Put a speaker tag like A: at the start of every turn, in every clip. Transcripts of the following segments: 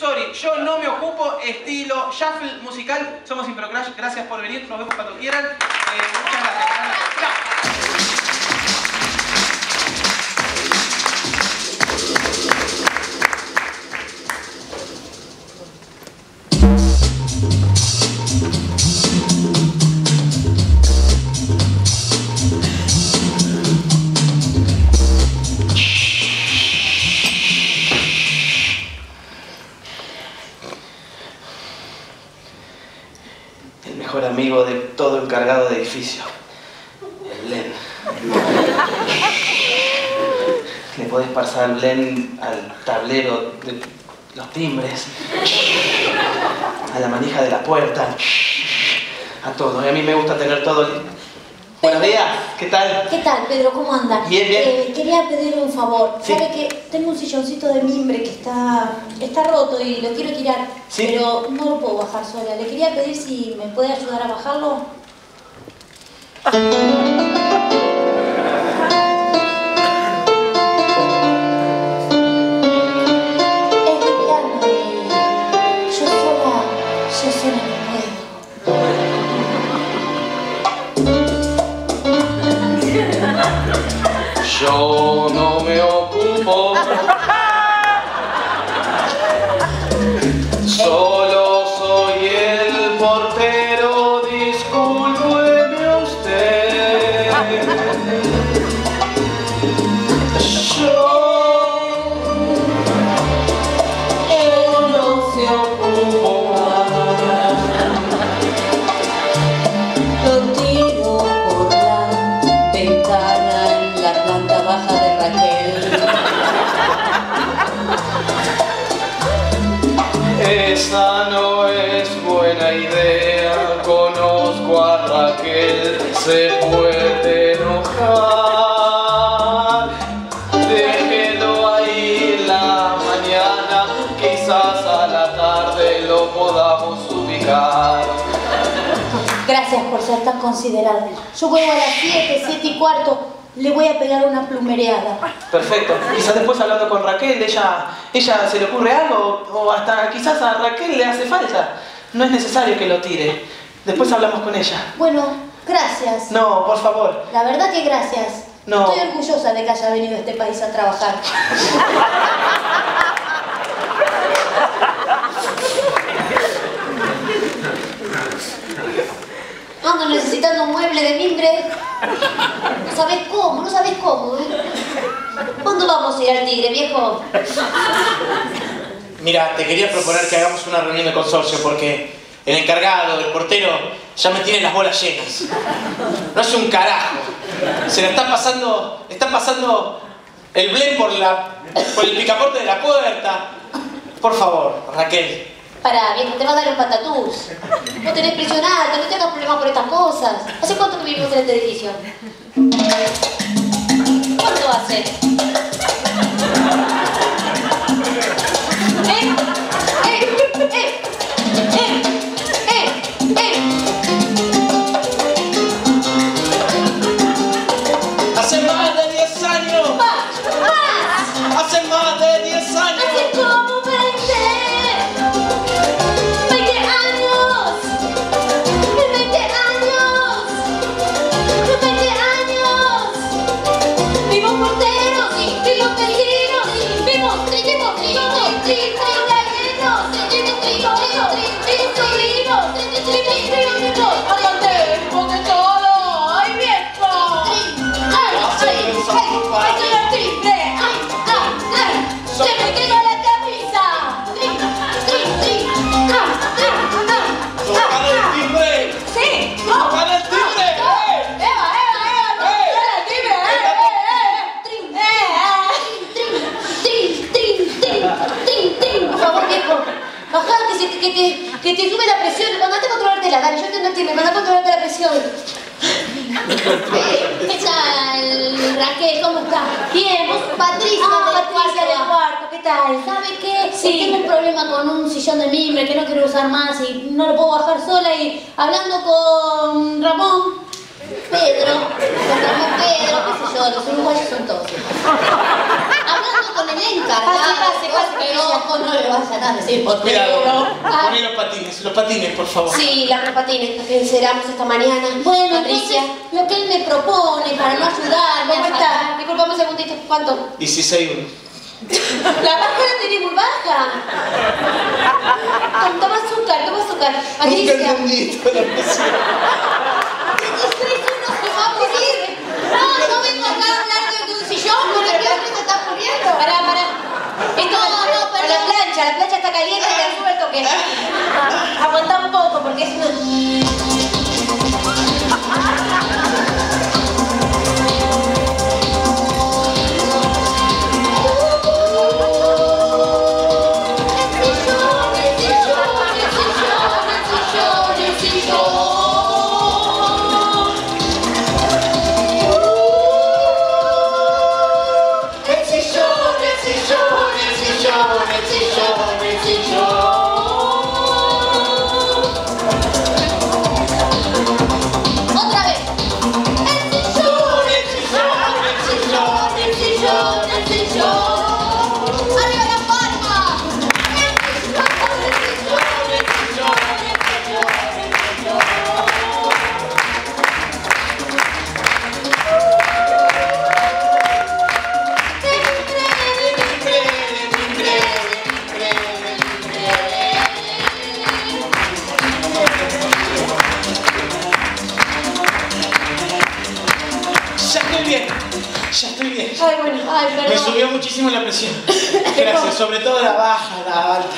A: Sorry, yo no me ocupo, estilo, shuffle musical. Somos Improcrash, gracias por venir, nos vemos cuando quieran. Eh, edificio. El Blen. Le podés pasar Blen al tablero de los timbres, a la manija de la puerta, a todo. Y a mí me gusta tener todo. li- Buenos días, ¿qué tal?
B: ¿Qué tal, Pedro? ¿Cómo anda?
A: Bien, bien.
B: Eh, quería pedirle un favor.
A: Sí.
B: Sabe que tengo un silloncito de mimbre que está, está roto y lo quiero tirar,
A: Sí.
B: pero no lo puedo bajar sola. Le quería pedir si me puede ayudar a bajarlo.
A: Thank you. Se puede enojar. Déjelo ahí en la mañana, quizás a la tarde lo podamos ubicar.
B: Gracias por ser tan considerado. Yo vuelvo a las 7, 7 y cuarto. Le voy a pegar una plumereada.
A: Perfecto. Quizás después hablando con Raquel, ella, ella se le ocurre algo, o hasta quizás a Raquel le hace falta. No es necesario que lo tire. Después hablamos con ella.
B: Bueno, gracias.
A: No, por favor.
B: La verdad que gracias.
A: No.
B: Estoy orgullosa de que haya venido a este país a trabajar. Ando necesitando un mueble de mimbre. No sabes cómo, no sabes cómo, ¿eh? ¿Cuándo vamos a ir al tigre, viejo?
C: Mira, te quería proponer que hagamos una reunión de consorcio porque el encargado, el portero, ya me tiene las bolas llenas. No hace un carajo. Se le está pasando, está pasando el blend por, la, por el picaporte de la puerta. Por favor, Raquel.
B: Pará, viejo, te va a dar un patatús. No tenés presión alta, no tengas problemas por estas cosas. ¿Hace cuánto que vivimos en este edificio? ¿Cuánto hace? Te no timbre, mandate a controlarte la presión. ¿Qué tal, Raquel? ¿Cómo estás? Bien, vos, Patricia,
D: Ah,
B: del
D: Patricia del
B: cuarto, ¿qué tal? ¿Sabe qué?
D: Sí.
B: Tengo un problema con un sillón de mimbre que no quiero usar más y no lo puedo bajar sola y hablando con Ramón, Pedro, Pedro, qué sé yo, los uruguayos son todos. Hablando con el encargado.
D: Pase, pase, pase,
B: ojo, no le vayan a decir por
C: Cuidado.
B: teléfono.
C: Poné los patines, los patines, por favor.
D: Sí, las propatines que enceramos esta mañana.
B: Bueno,
D: Patricia.
B: entonces, lo que él me propone para no ayudarme
D: ¿Cómo está? Disculpame un segundito. ¿Cuánto?
C: 16 1.
D: La azúcar la tenés muy baja. Toma- Toma azúcar, toma azúcar. Patricia.
C: entendí esto de la presión.
B: uno se va a morir. No, no vengo acá a hablar de un sillón, pero ¿qué hombre se está poniendo?
D: Pará, pará. Esto
B: No,
D: no,
B: no, perdón.
D: La plancha, la plancha está caliente, te sube el toque. Aguanta un poco porque es una... Ay, bueno.
B: Ay,
C: Me
B: perdón.
C: subió muchísimo la presión. Gracias, sobre todo la baja, la alta.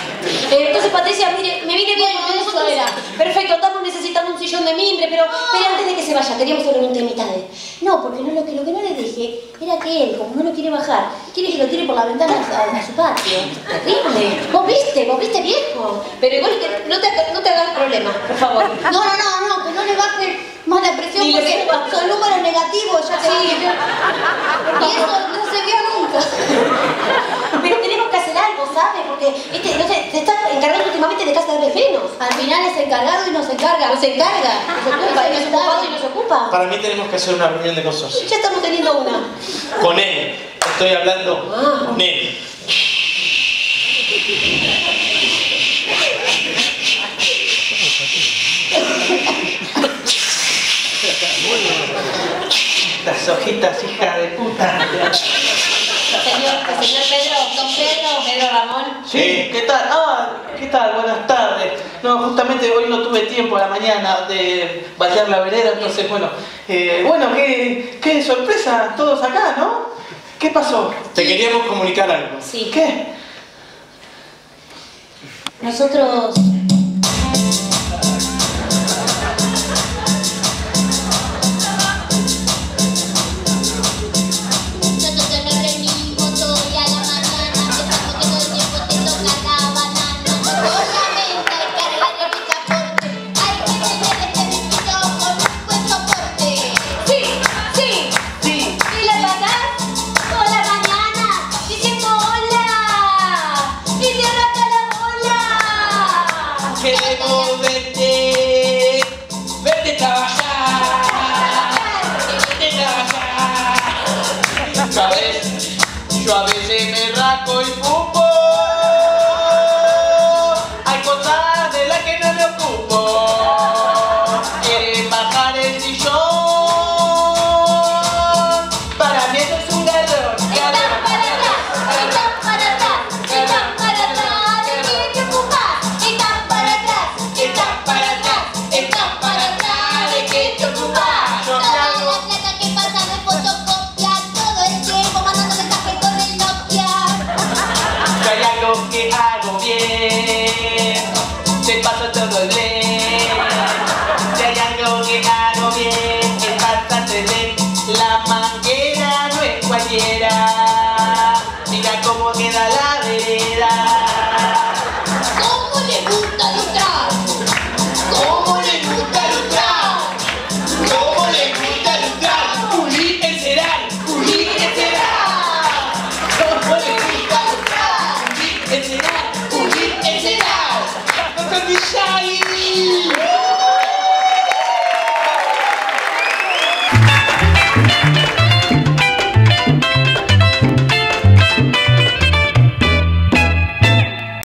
D: Eh, entonces, Patricia, mire, me vine bien.
B: Bueno,
D: porque nosotros-
B: era.
D: Perfecto, estamos necesitando un sillón de mimbre, pero, pero antes de que se vaya, queríamos hablar un temita de...
B: No, porque no, lo, que, lo que no le dije era que él, como no lo quiere bajar, quiere que lo tire por la ventana a, a su patio. Terrible. ¿Vos viste? ¿Vos viste, viejo?
D: Pero igual que no te, no te hagas problemas, por favor.
B: No, no, no, no, que no le baje más la presión
D: Ni
B: porque son números negativos, ya te
D: Sí.
B: Y eso no se vio nunca.
D: Pero tenemos que hacer algo, ¿sabes? Porque, este, no sé, te estás encargando últimamente de casa de refrenos.
B: Al final es encargado y no se encarga.
D: No se encarga, no se ocupa, y no se ocupa y no se ocupa.
C: Para mí tenemos que hacer una reunión de consorcio.
D: Ya estamos teniendo una.
C: Con él. Estoy hablando
D: Ah.
C: con él.
A: Las hojitas, hija de puta.
B: Señor, señor Pedro, don Pedro, Pedro Ramón.
A: Sí, ¿qué tal? Ah, ¿qué tal? Buenas tardes. No, justamente hoy no tuve tiempo a la mañana de baldear la vereda, entonces, bueno, eh, bueno, qué, qué sorpresa, todos acá, ¿no? ¿Qué pasó?
C: Te queríamos comunicar algo.
D: Sí.
A: ¿Qué?
B: Nosotros